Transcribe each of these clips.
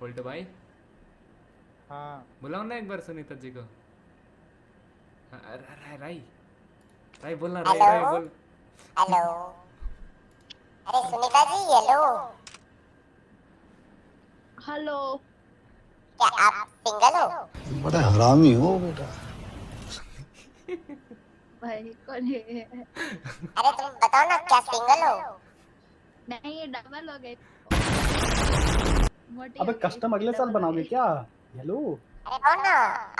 Bolt भाई। हाँ। बुलाओ ना एक बार सुनीता जी को। हाँ, अरे अरे राई राई बोलना राई राई हेलो? बोल। हेलो। अरे सुनीता जी हेलो। हेलो। क्या आप सिंगल हो? बड़ा हरामी हो बेटा। भाई कौन है? अरे तुम बताओ ना क्या सिंगल हो? नहीं ये डबल हो गई मोटी अबे कस्टम अगले साल बनाओगे क्या? हेलो अरे कौन ना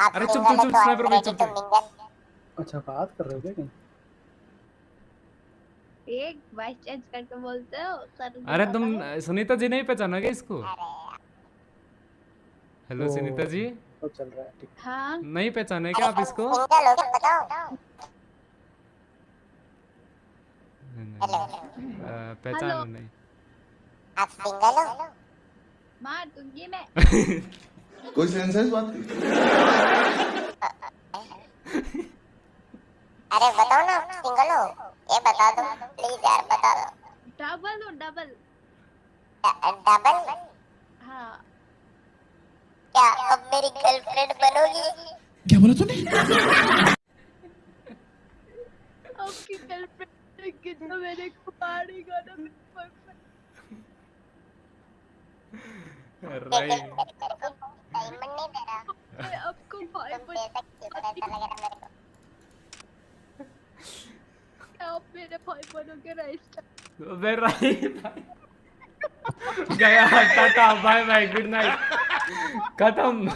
आप अरे चुप, चुप, चुप, तो sniper भाई, चुप, चुप। अच्छा बात कर रहे हो क्या कहीं? एक वॉइस चेंज करके बोलते हो सर अरे तुम सुनीता जी नहीं पहचाना क्या इसको हेलो सुनीता जी। तो चल रहा है ठीक। हाँ। नहीं पहचाने क्या आप इसको? हो हेलो। पहचान नहीं। आप सिंगल हो? मार दूँगी मैं। कोई सेंस है इस बात की? अरे बताओ ना सिंगल हो? ये बता दो प्लीज़ यार बता दो। डबल हो डबल डबल हाँ। क्या अब मेरी गर्लफ्रेंड बनोगी? क्या बोला तूने? आपकी गर्लफ्रेंड की तो मेरे को गया, टाटा, बाय बाय गुड नाइट खत्म।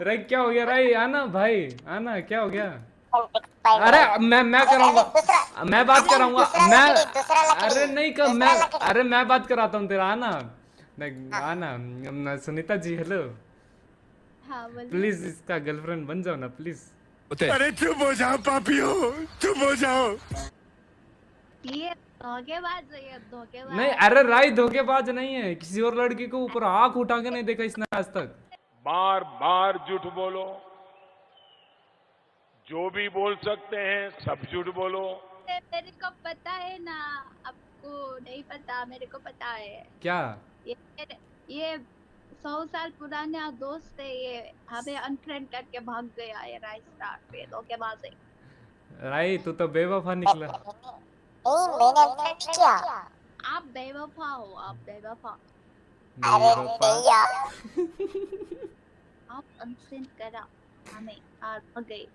राई क्या हो गया? राई आना भाई, आना, क्या हो गया? अरे मैं मैं कराऊँगा मैं बात कराऊँगा मैं अरे नहीं कर मैं अरे मैं बात कराता हूँ तेरा आना आना सुनीता जी हेलो हाँ प्लीज़ इसका गर्लफ्रेंड बन जाओ ना प्लीज़ अरे चुप हो जाओ पापी हो। चुप हो जाओ। है नहीं अरे राई धोखेबाज नहीं है। किसी और लड़की को ऊपर आँख उठा के नहीं देखा इसने आज तक। बार बार झूठ बोलो। जो भी बोल सकते हैं सब झूठ बोलो। मेरे को पता है ना आपको नहीं पता मेरे को पता है। क्या? ये ये सौ साल पुराने आप दोस्त है ये हमें अनफ्रेंड करके भाग गया ये राइस स्टार पे धोखेबाज है राई तू तो बेवफा निकला। नहीं मैंने अनफ्रेंड नहीं किया। आप बेवफा हो आप बेवफा। अरे बेवफा। आप अनफ्रेंड करा हमें और गए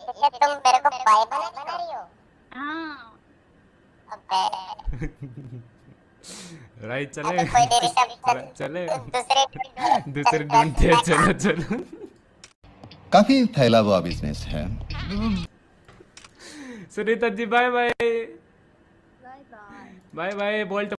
तुम मेरे को बना रही हो। हाँ। अबे राई चले। कोई चले दूसरे दूसरे ढूंढते हैं चलो चलो। काफ़ी फैला हुआ बिज़नेस है। Sunita ji bye bye bye bye bye bye bolt